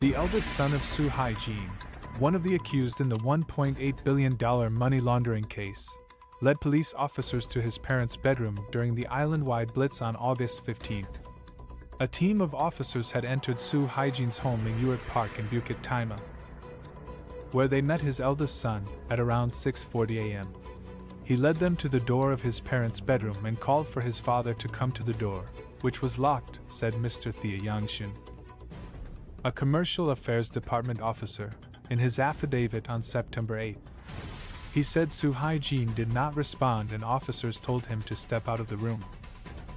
The eldest son of Su Haijin, one of the accused in the $1.8 billion money laundering case, led police officers to his parents' bedroom during the island wide blitz on August 15. A team of officers had entered Su Haijin's home in Ewart Park in Bukit Timah, where they met his eldest son at around 6:40 a.m. He led them to the door of his parents' bedroom and called for his father to come to the door, which was locked, said Mr. Thea Yangshin. A commercial affairs department officer, in his affidavit on September 8. He said Su Haijin did not respond and officers told him to step out of the room.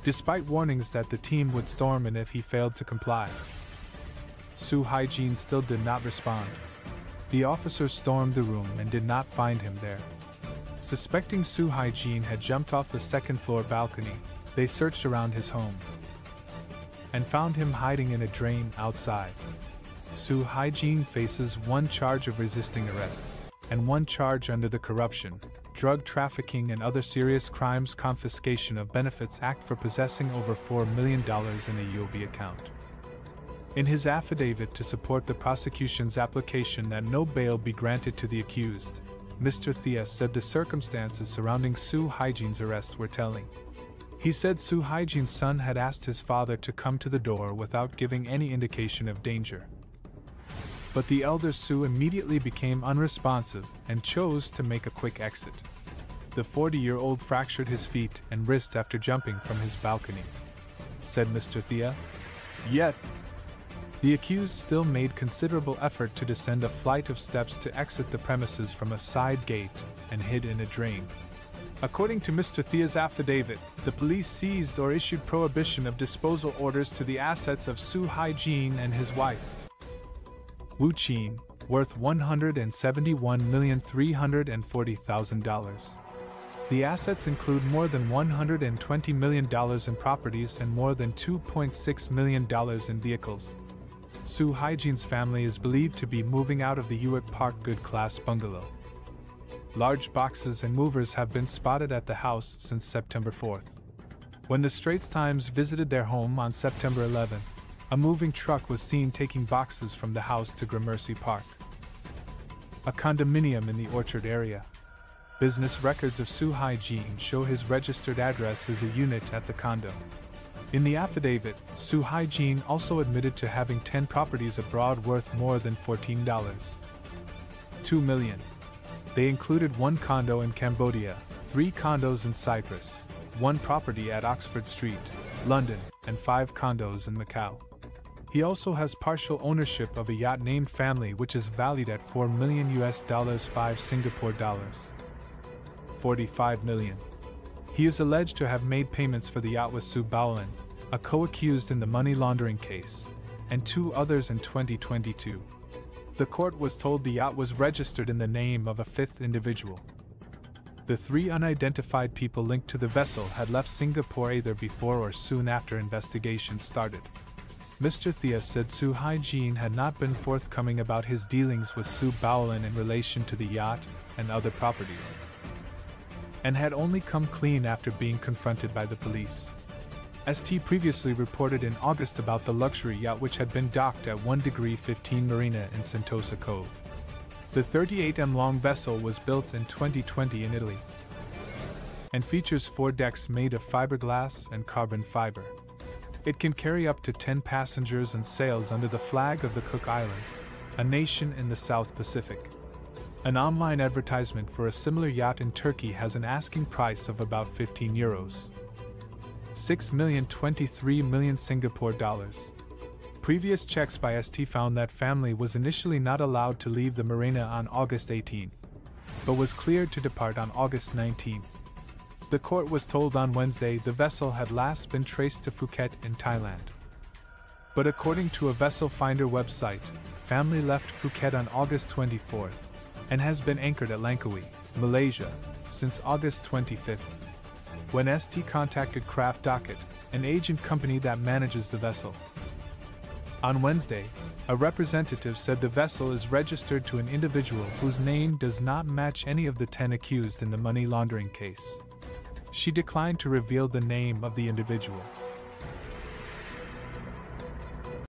Despite warnings that the team would storm in if he failed to comply. Su Haijin still did not respond. The officers stormed the room and did not find him there. Suspecting Su Haijin had jumped off the second floor balcony, they searched around his home and found him hiding in a drain outside. Su Haijin faces one charge of resisting arrest and one charge under the Corruption, Drug Trafficking and Other Serious Crimes Confiscation of Benefits Act for possessing over $4 million in a UOB account. In his affidavit to support the prosecution's application that no bail be granted to the accused, Mr. Thea said the circumstances surrounding Su Haijin's arrest were telling. He said Su Haijin's son had asked his father to come to the door without giving any indication of danger. But the elder Su immediately became unresponsive and chose to make a quick exit. The 40 year old fractured his feet and wrist after jumping from his balcony. Said Mr. Thea. Yet, the accused still made considerable effort to descend a flight of steps to exit the premises from a side gate and hid in a drain. According to Mr. Thea's affidavit, the police seized or issued prohibition of disposal orders to the assets of Su Haijin and his wife. Wu Qin, worth $171,340,000. The assets include more than $120 million in properties and more than $2.6 million in vehicles. Su Haijin's family is believed to be moving out of the Ewart Park Good Class bungalow. Large boxes and movers have been spotted at the house since September 4th. When the Straits Times visited their home on September 11, a moving truck was seen taking boxes from the house to Gramercy Park, a condominium in the Orchard area. Business records of Su Haijin show his registered address as a unit at the condo. In the affidavit, Su Haijin also admitted to having 10 properties abroad worth more than $14. 2 million. They included one condo in Cambodia, three condos in Cyprus, one property at Oxford Street, London, and five condos in Macau. He also has partial ownership of a yacht named Family which is valued at 4 million US dollars 5 Singapore dollars. 45 million. He is alleged to have made payments for the yacht with Su Baolin, a co-accused in the money laundering case, and two others in 2022. The court was told the yacht was registered in the name of a fifth individual. The three unidentified people linked to the vessel had left Singapore either before or soon after investigations started. Mr. Thea said Su Haijin had not been forthcoming about his dealings with Su Baolin in relation to the yacht and other properties, and had only come clean after being confronted by the police. ST previously reported in August about the luxury yacht which had been docked at 1 degree 15 Marina in Sentosa Cove. The 38 m long vessel was built in 2020 in Italy and features four decks made of fiberglass and carbon fiber. It can carry up to 10 passengers and sails under the flag of the Cook Islands, a nation in the South Pacific. An online advertisement for a similar yacht in Turkey has an asking price of about 15 euros. 6 million 23 million Singapore dollars. Previous checks by ST found that family was initially not allowed to leave the marina on August 18, but was cleared to depart on August 19. The court was told on Wednesday the vessel had last been traced to Phuket in Thailand. But according to a vessel finder website, family left Phuket on August 24 and has been anchored at Langkawi, Malaysia, since August 25th when ST contacted Craft Docket, an agent company that manages the vessel. On Wednesday, a representative said the vessel is registered to an individual whose name does not match any of the 10 accused in the money laundering case. She declined to reveal the name of the individual.